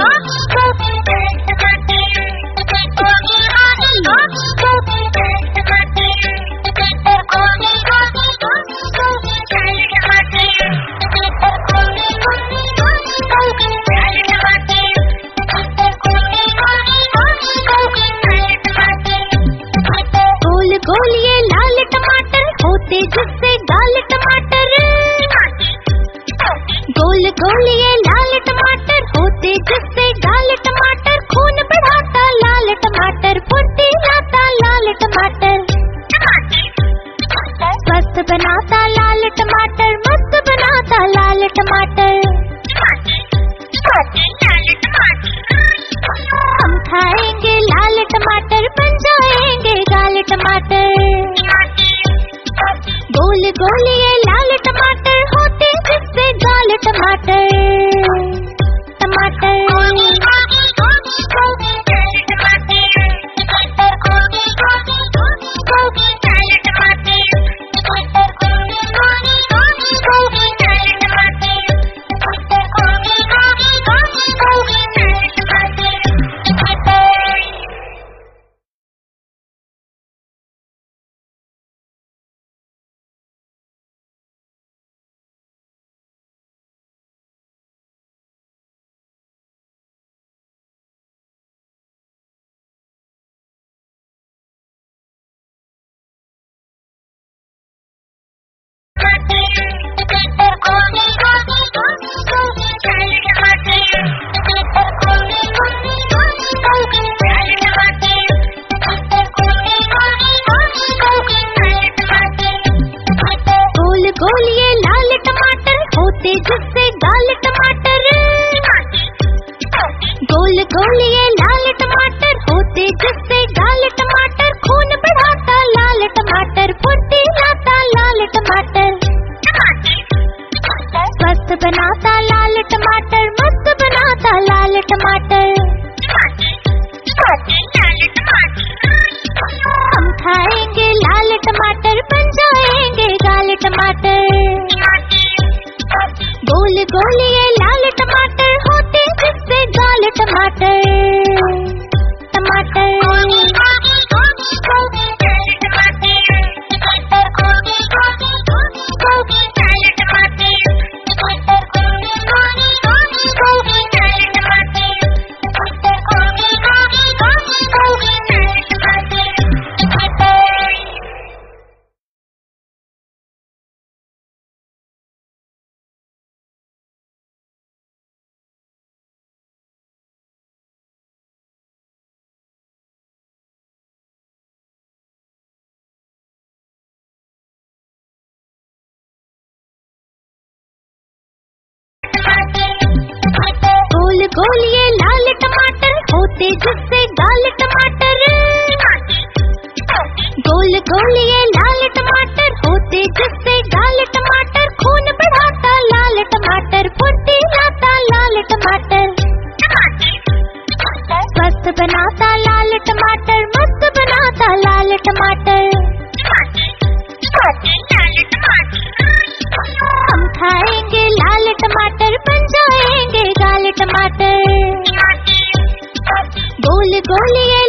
गोल लाल टमाटर। स्वस्थ बनाता लाल टमाटर, मस्त बनाता लाल टमाटर। हम खाएँगे लाल टमाटर, बन जाएँगे लाल टमाटर। गोल गोल ये लाल टमाटर होते जिससे गाल टमाटर। टमाटर। गोल गोल ये लाल टमाटर होते जिससे गाल टमाटर, खून बढ़ाता लाल टमाटर, फुर्ती लाता लाल टमाटर। स्वस्थ बनाता लाल टमाटर, मस्त बनाता लाल टमाटर। हम खाएँगे लाल टमाटर, बन जाएँगे गाल टमाटर। गोल गोल टमाटर गोल गोल लाल टमाटर, होते जिससे गाल टमाटर। गोल गोल ये लाल टमाटर, होते जिससे गाल टमाटर। खून बढ़ाता, लाल टमाटर, फुर्ती लाता, लाल टमाटर। स्वस्थ बनाता, लाल टमाटर, मस्त बनाता, लाल टमाटर। हम गोल गोल